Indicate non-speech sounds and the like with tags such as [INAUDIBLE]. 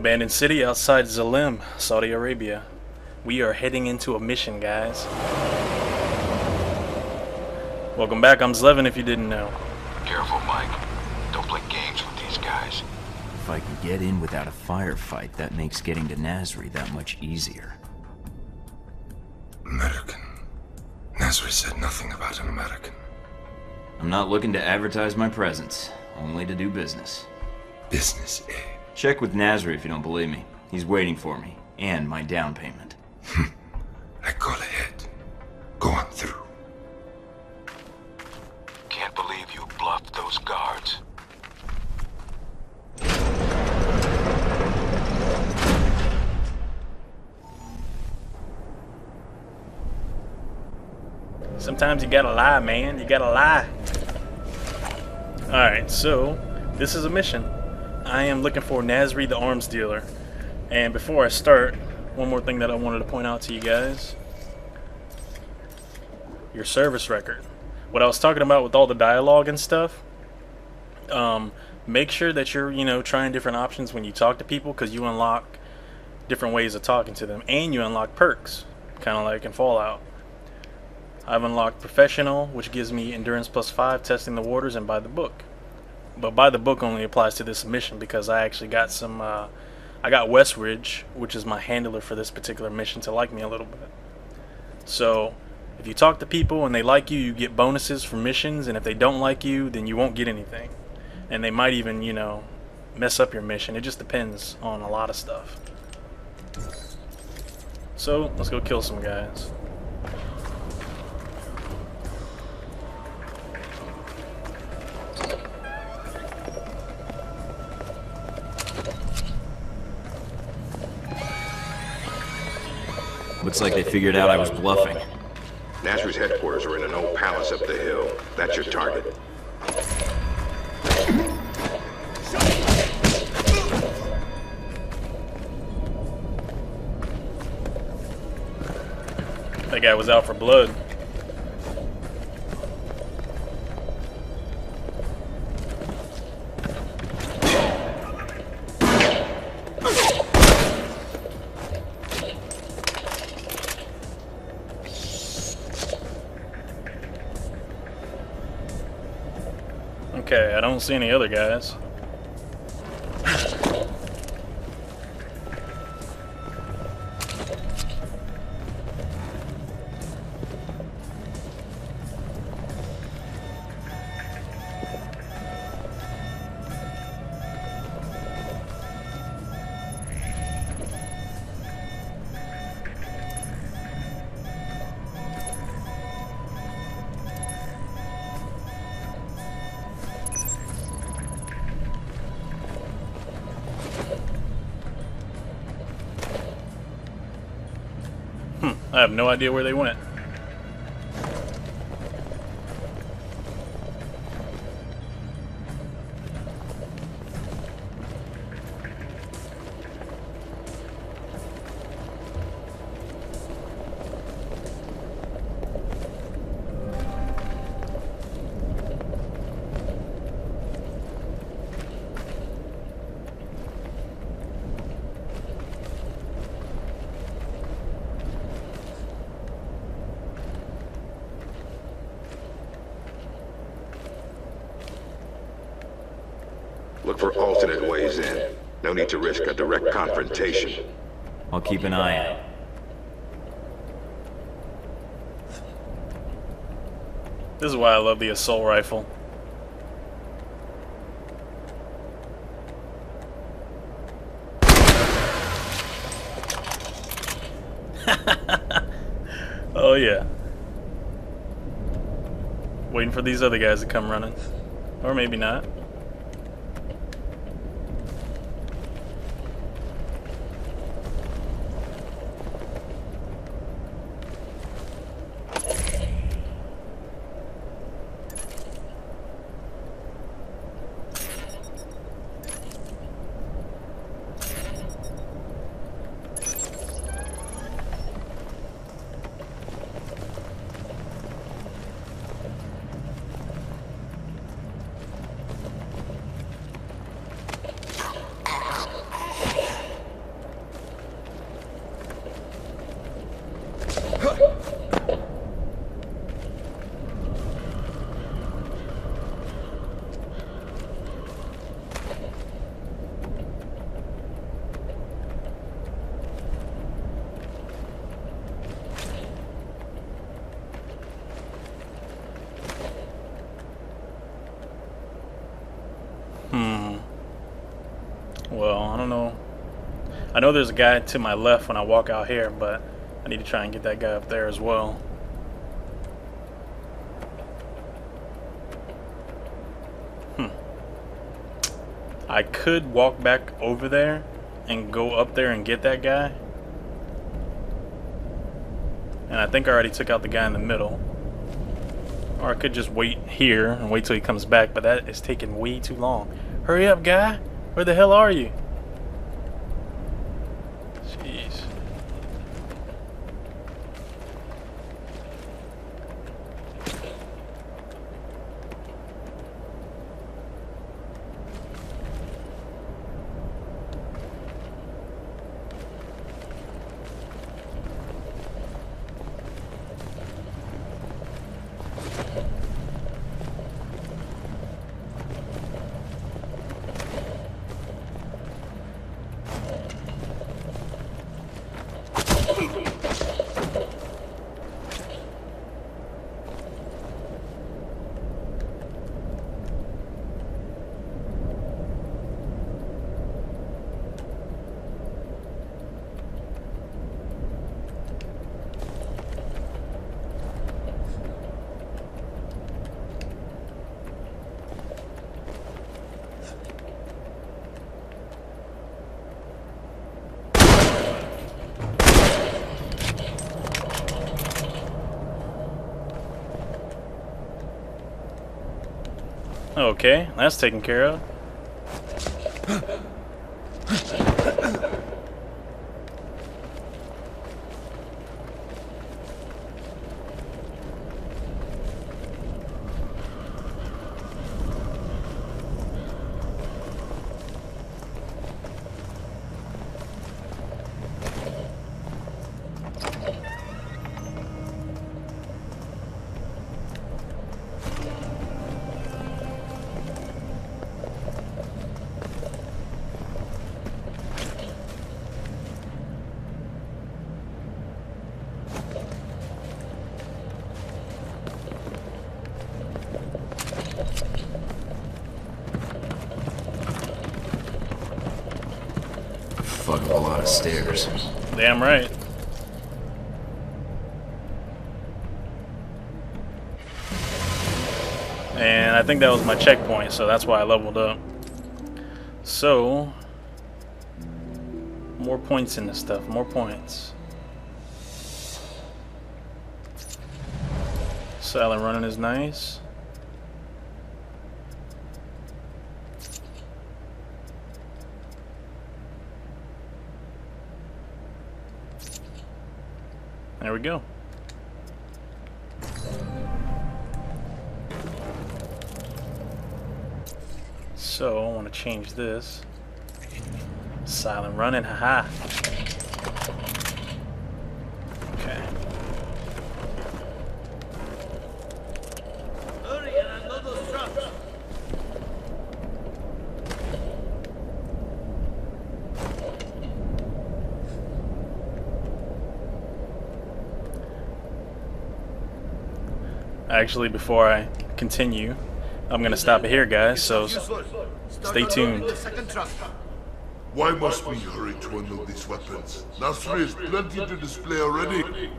Abandoned city outside Zalim, Saudi Arabia. We are heading into a mission, guys. Welcome back, I'm Zleven if you didn't know. Careful, Mike. Don't play games with these guys. If I can get in without a firefight, that makes getting to Nasri that much easier. American. Nasri said nothing about an American. I'm not looking to advertise my presence, only to do business. Business, eh? Check with Nasri if you don't believe me. He's waiting for me, and my down payment. [LAUGHS] I call ahead. Go on through. Can't believe you bluffed those guards. Sometimes you gotta lie, man. You gotta lie. Alright, so this is a mission. I am looking for Nasri the arms dealer. And before I start, one more thing that I wanted to point out to you guys. Your service record. What I was talking about with all the dialogue and stuff. Um, make sure that you're, you know, trying different options when you talk to people because you unlock different ways of talking to them. And you unlock perks, kind of like in Fallout. I've unlocked Professional, which gives me Endurance plus 5, Testing the Waters, and By the Book. But By the Book only applies to this mission because I actually got some... Uh, I got Westridge, which is my handler for this particular mission, to like me a little bit. So, if you talk to people and they like you, you get bonuses for missions, and if they don't like you, then you won't get anything. And they might even, you know, mess up your mission. It just depends on a lot of stuff. So, let's go kill some guys. Looks like they figured out I was bluffing. Nasri's headquarters are in an old palace up the hill. That's your target. That guy was out for blood. Okay, I don't see any other guys. I have no idea where they went. Look for alternate ways in. No need to risk a direct confrontation. I'll keep an eye out. This is why I love the assault rifle. [LAUGHS] oh yeah. Waiting for these other guys to come running. Or maybe not. Don't know. I know there's a guy to my left when I walk out here, but I need to try and get that guy up there as well. Hmm. I could walk back over there and go up there and get that guy. And I think I already took out the guy in the middle. Or I could just wait here and wait till he comes back, but that is taking way too long. Hurry up, guy! Where the hell are you? Okay, that's taken care of. [GASPS] Fuck a lot of stairs. Damn right. And I think that was my checkpoint, so that's why I leveled up. So, more points in this stuff, more points. Silent running is nice. There we go. So, I want to change this. Silent running, haha. Okay. Actually, before I continue, I'm gonna stop it here, guys. So stay tuned. Why must we hurry to unload these weapons? Nasri has plenty to display already.